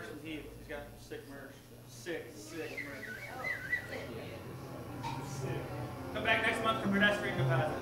Buy and merch. He's got sick merch. Sick, sick merch. Oh, Come back next month for pedestrian capacity.